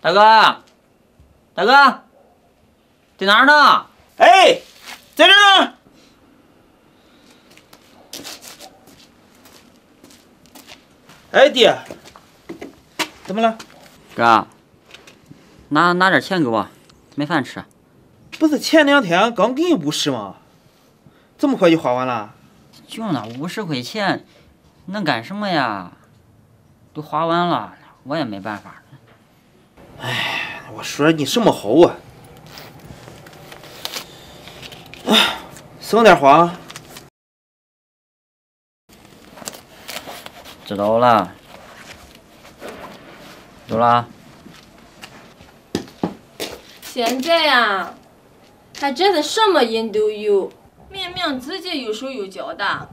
大哥大哥在哪儿呢？哎在这儿呢。哎弟怎么了？哥拿拿点钱给我没饭吃。不是前两天刚给你五十吗？这么快就花完了？就那五十块钱，能干什么呀？都花完了，我也没办法。哎，我说你什么好啊？啊，省点花。知道了，走了。现在呀，还真是什么人都有，自己有手有脚的，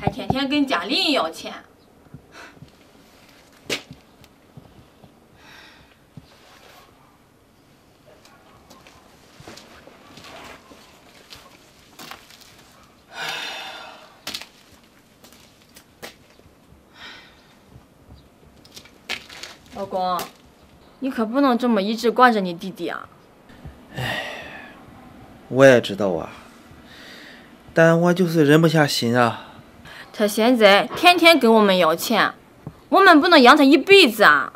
还天天跟家里人要钱。老公，你可不能这么一直惯着你弟弟啊！我也知道啊，但我就是忍不下心啊。他现在天天跟我们要钱，我们不能养他一辈子啊！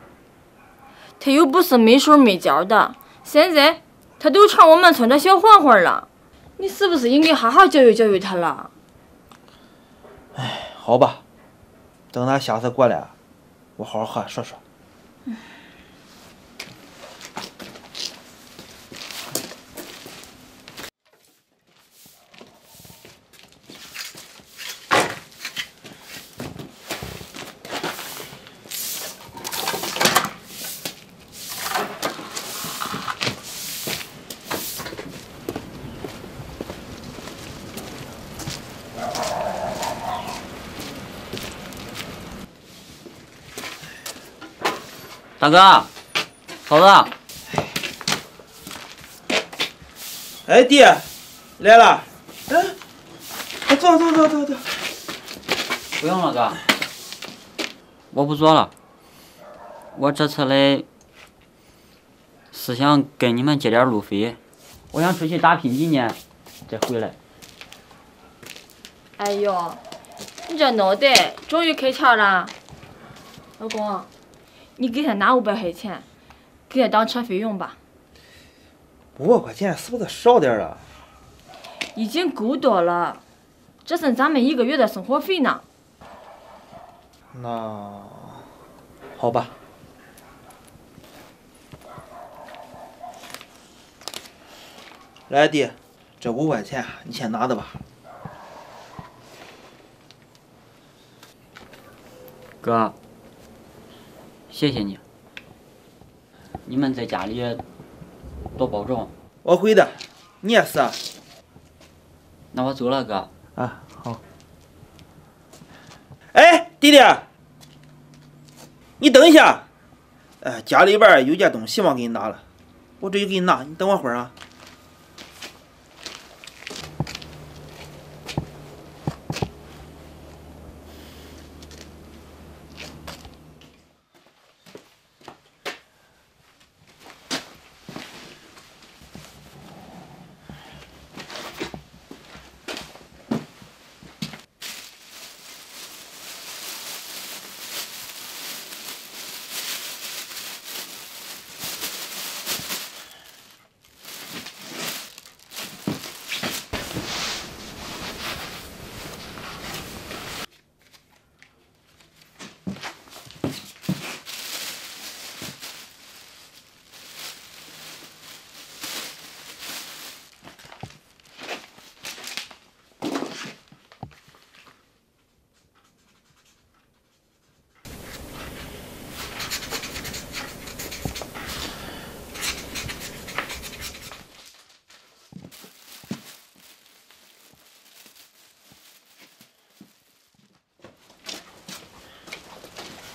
他又不是没手没脚的，现在他都成我们村的小混混了，你是不是应该好好教育教育他了？哎，好吧，等他下次过来，我好好和他说说。大哥，嫂子。哎，弟，来了。哎，坐坐坐坐坐。不用了，哥，我不坐了。我这次来是想跟你们借点路费，我想出去打拼几年，再回来。哎呦，你这脑袋终于开窍了，老公。你给他拿五百块钱，给他当车费用吧。五百块钱是不是少点了？已经够多了，这是咱们一个月的生活费呢。那好吧。来，弟，这五块钱你先拿着吧。哥。谢谢你，你们在家里多保重。我会的，你也是。那我走了，哥。啊，好。哎，弟弟，你等一下。呃，家里边有件东西忘给你拿了，我这就给你拿，你等我会儿啊。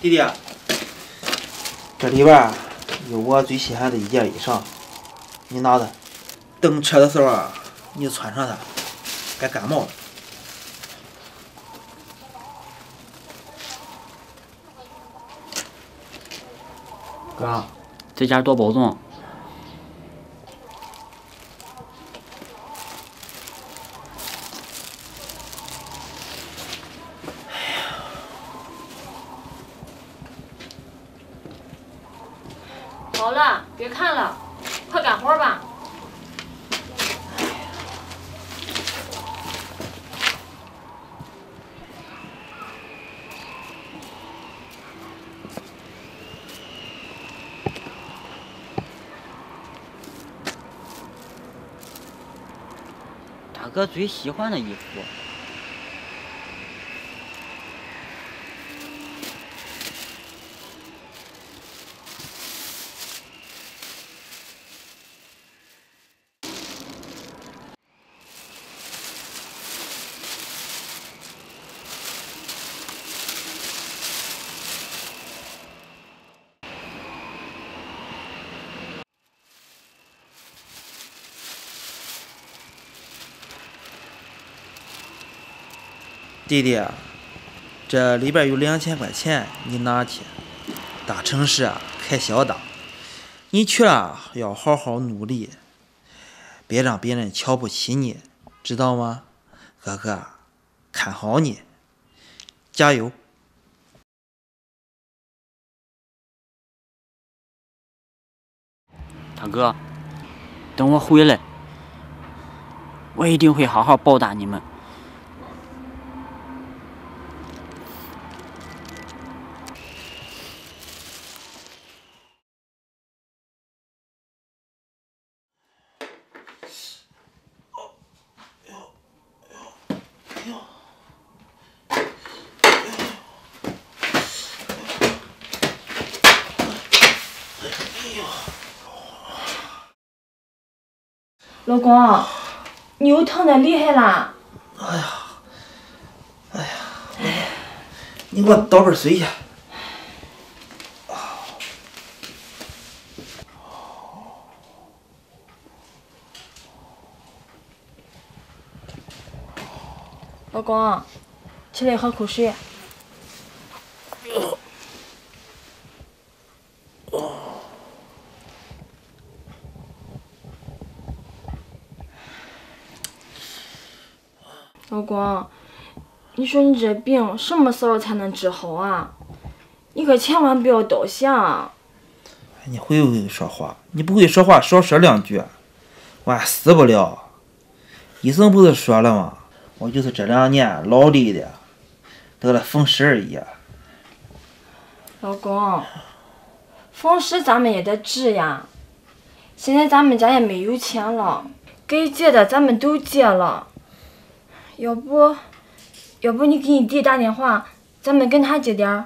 弟弟，这里边有我最稀罕的一件衣裳，你拿着。等车的时候你就穿上它，别感冒了。哥，在家多保重。好了，别看了，快干活吧。大哥最喜欢的衣服。弟弟，这里边有两千块钱，你拿去。大城市啊，开销大，你去了要好好努力，别让别人瞧不起你，知道吗？哥哥，看好你，加油！大哥，等我回来，我一定会好好报答你们。老公，你又疼得厉害啦！哎呀，哎呀你给我倒杯水去。老公，起来喝口水。老公，你说你这病什么时候才能治好啊？你可千万不要倒下。啊你会不会说话？你不会说话，少说两句，我还死不了。医生不是说了吗？我就是这两年劳累的，得了风湿而已。老公，风湿咱们也得治呀。现在咱们家也没有钱了，该借的咱们都借了。要不，要不你给你弟打电话，咱们跟他借点儿。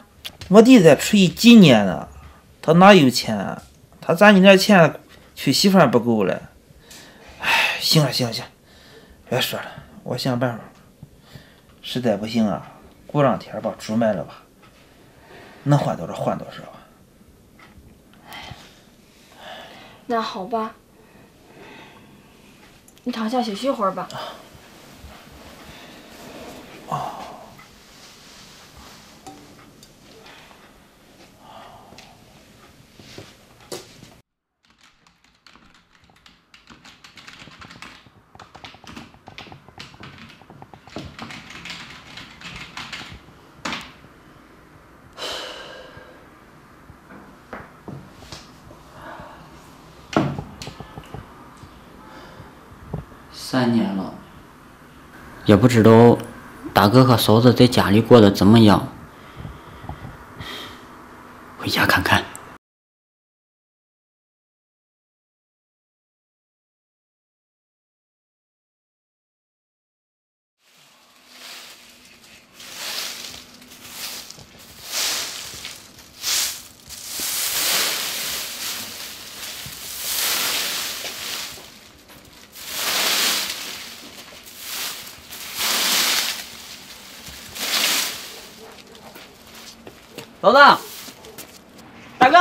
我弟在出去几年了，他哪有钱？啊他攒你点钱娶媳妇还不够了。哎，行了行了行，别说了，我想办法。实在不行啊，过两天把猪卖了吧，能换多少换多少。那好吧，你躺下休息会儿吧。三年了，也不知道大哥和嫂子在家里过得怎么样，回家看看。嫂子，大哥，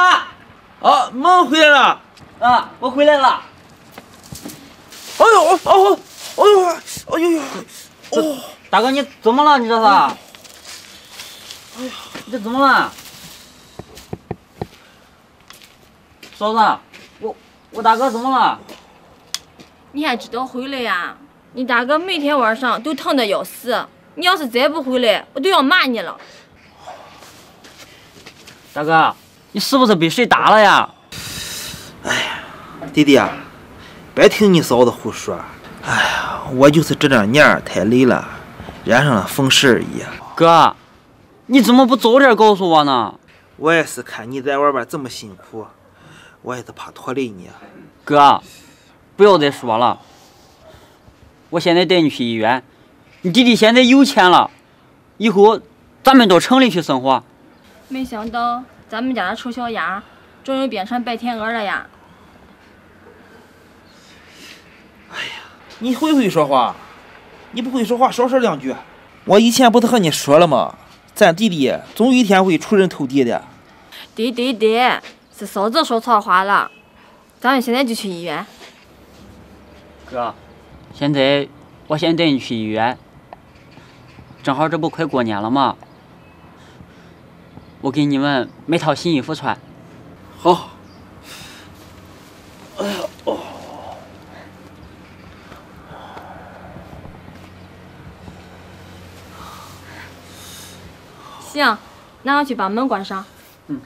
啊，梦回来了。啊，我回来了。哎呦，哦哦，哎呦，哎呦呦，哦，大哥，你怎么了？你这是？哎呀，你这怎么了？嫂子，我我大哥怎么了？你还知道回来呀？你大哥每天晚上都疼得要死，你要是再不回来，我都要骂你了。大哥，你是不是被谁打了呀？弟弟啊，别听你嫂子胡说。哎呀，我就是这两年太累了，染上了风湿而已。哥，你怎么不早点告诉我呢？我也是看你在外边这么辛苦，我也是怕拖累你。哥，不要再说了。我现在带你去医院。你弟弟现在有钱了，以后咱们到城里去生活。没想到咱们家的丑小鸭，终于变成白天鹅了呀！哎呀你会不会说话？你不会说话，少说两句。我以前不是和你说了吗？咱弟弟总有一天会出人头地的。对对对，是嫂子说错话了。咱们现在就去医院。哥，现在我先带你去医院。正好这不快过年了吗？我给你们买套新衣服穿。好。行，那我去把门关上。嗯。